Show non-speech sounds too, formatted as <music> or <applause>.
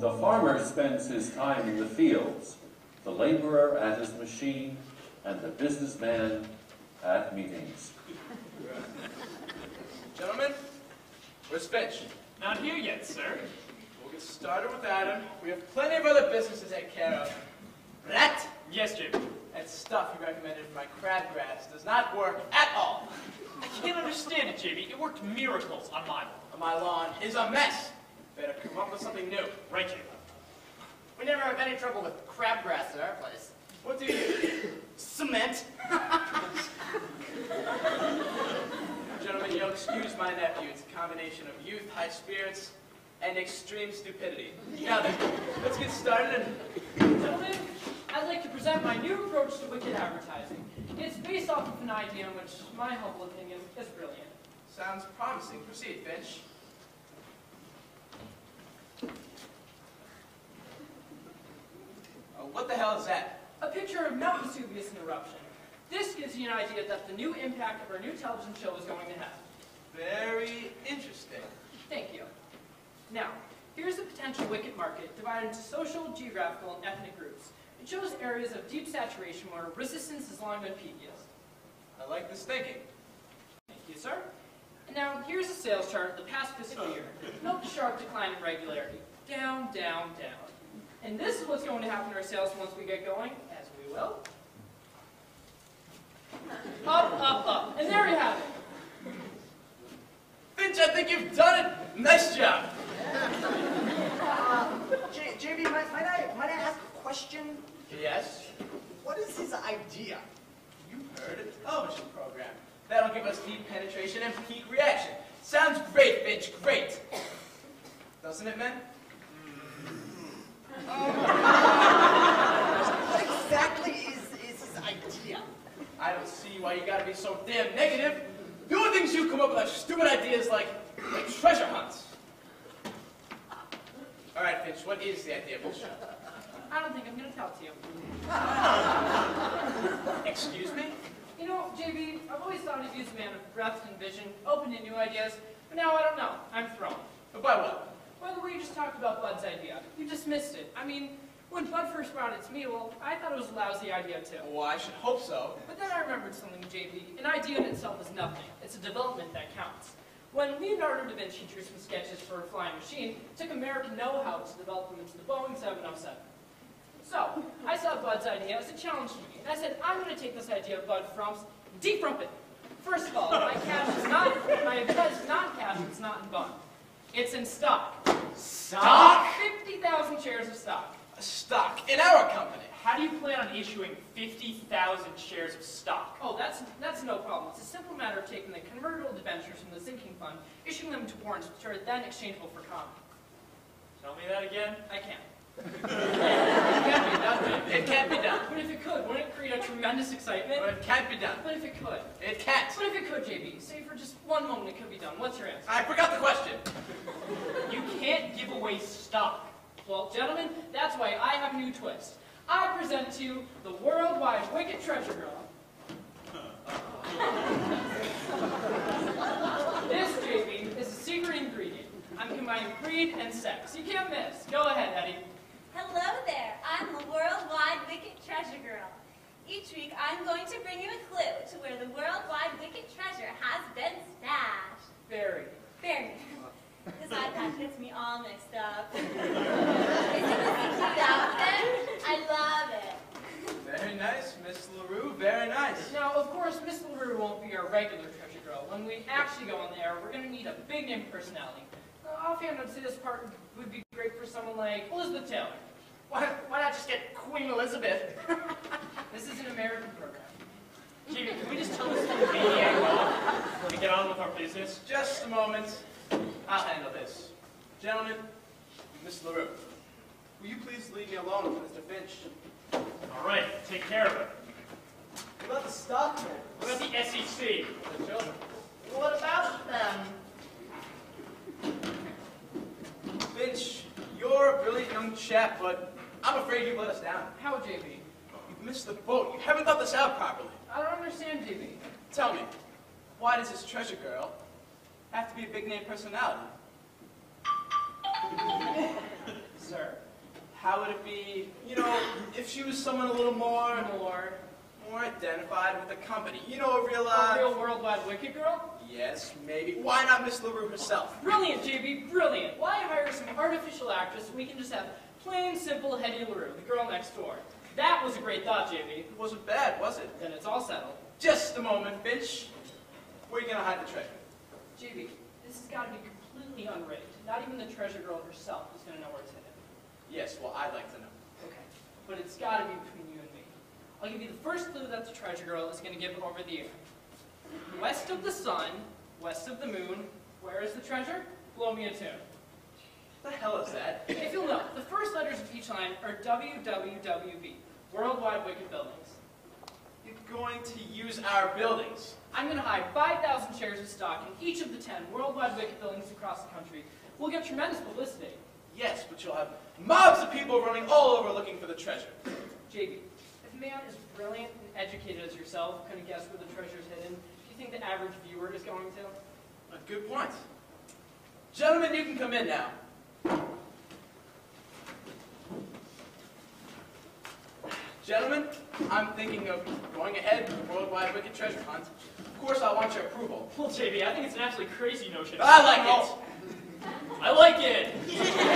The farmer spends his time in the fields, the laborer at his machine, and the businessman at meetings. Gentlemen, where's Finch? Not here yet, sir. We'll get started with Adam. We have plenty of other business to take care of. That, Yes, Jim. that stuff you recommended for my crabgrass does not work at all. I can't understand it, JB. It worked miracles on my lawn. My lawn is a mess. Better come up with something new. Right, JB. We never have any trouble with crabgrass at our place. What do you use? Cement. <laughs> Gentlemen, you'll excuse my nephew. It's a combination of youth, high spirits, and extreme stupidity. Now then, let's get started and Gentlemen, I'd like to present my new approach to wicket advertising. It's based off of an idea in which my humble opinion is brilliant. sounds promising. Proceed, Finch. What the hell is that? A picture of Mount Vesuvius in eruption. This gives you an idea that the new impact of our new television show is going to have. Very interesting. Thank you. Now, here's a potential wicket market divided into social, geographical, and ethnic groups. It shows areas of deep saturation where resistance has long been peakiest. I like this thinking. Thank you, sir. And now, here's a sales chart of the past fiscal year. Note the sharp decline in regularity. Down, down, down. And this is what's going to happen to our sales once we get going, as we will. Up, up, up. And there we have it. Finch, I think you've done it. Nice job. <laughs> J- JB, might, might, I, might I ask a question? Yes, What is his idea? you heard a television program. That'll give us deep penetration and peak reaction. Sounds great, Finch, great. Doesn't it, men? What exactly is, is his idea? I don't see why you gotta be so damn negative. The only things you come up with are stupid ideas like, like treasure hunts. All right, Finch, what is the idea of the show? I don't think I'm going to tell it to you. Excuse me? You know, JB, I've always thought of you as a man of breadth and vision, open to new ideas, but now I don't know. I'm thrown. But by what? Well, the way you just talked about Bud's idea, you dismissed it. I mean, when Bud first brought it to me, well, I thought it was a lousy idea too. Well, I should hope so. But then I remembered something, JB. An idea in itself is nothing. It's a development that counts. When Leonardo da Vinci drew some sketches for a flying machine, it took American know-how to develop them into the Boeing 707. So, I saw Bud's idea as a challenge to me, and I said, I'm going to take this idea of Bud Frump's, defrump it. First of all, my cash is not, my idea is not cash, it's not in Bud. It's in stock. Stock? 50,000 shares of stock. Stock in our company. How do you plan on issuing 50,000 shares of stock? Oh, that's, that's no problem. It's a simple matter of taking the convertible debentures from the sinking fund, issuing them to warrants, which are then exchangeable for common. Tell me that again. I can't. It can't be done. It can't be done. But if it could, wouldn't it create a tremendous excitement? But it can't be done. But if it could. It can't. But if it could, JB, say for just one moment it could be done. What's your answer? I forgot the question. Stock. Well, gentlemen, that's why I have a new twist. I present to you the worldwide wicket treasure girl. this, JB, is a secret ingredient. I'm combining greed and sex. You can't miss. Go ahead, Hedy. Hello there, I'm the worldwide wicket treasure girl. Each week I'm going to bring you a clue to where the worldwide wicket treasure has been stashed. Barry. Barry, this iPad gets me all mixed up. Is it the 60,000? I love it. Very nice, Miss LaRue. Very nice. Now, of course, Miss LaRue won't be our regular treasure girl. When we actually go on the air, we're going to need a big name personality. Uh, offhand, I'd say this part would be great for someone like Elizabeth Taylor. Why, why not just get Queen Elizabeth? <laughs> This is an American program. JB, can we just tell this little maniac off and get on with our business? Just a moment. I'll handle this. Gentlemen, Miss LaRue, will you please leave me alone with Mr. Finch? All right, take care of it. What about the stockmen? What about the SEC? The children. What about them? Finch, you're a brilliant young chap, but I'm afraid you've let us down. How, JB? You've missed the boat. You haven't thought this out properly. I don't understand, JB. Tell me, why does this treasure girl have to be a big name personality? <laughs> sir. How would it be, you know, if she was someone a little more, More. More identified with the company? You know, a real, A uh, real worldwide wicket girl? yes, maybe. Why not Miss LaRue herself? Brilliant, JB, brilliant. Why hire some artificial actress so we can just have plain, simple Hedy LaRue, the girl next door? That was a great thought, JB. It wasn't bad, was it? Then it's all settled. Just a moment, Finch. Where are you gonna hide the treasure? JB, this has got to be completely unrigged. Not even the treasure girl herself is going to know where it's hidden. Yes, well, I'd like to know. Okay, but it's got to be between you and me. I'll give you the first clue that the treasure girl is going to give over the air. West of the sun, west of the moon, where is the treasure? Blow me a tune. What the hell is that? If you'll note, the first letters of each line are WWWB, Worldwide Wicket Buildings. You're going to use our buildings. I'm going to hide 5,000 shares of stock in each of the 10 Worldwide Wicket Buildings across the country. We'll get tremendous publicity. Yes, but you'll have mobs of people running all over looking for the treasure. JB, man as brilliant and educated as yourself couldn't guess where the treasure is hidden, do you think the average viewer is going to? A good point. Gentlemen, you can come in now. Gentlemen, I'm thinking of going ahead with the worldwide wicket treasure hunt. Of course, I want your approval. Well, JB, I think it's an absolutely crazy notion. I like it. I like it. <laughs>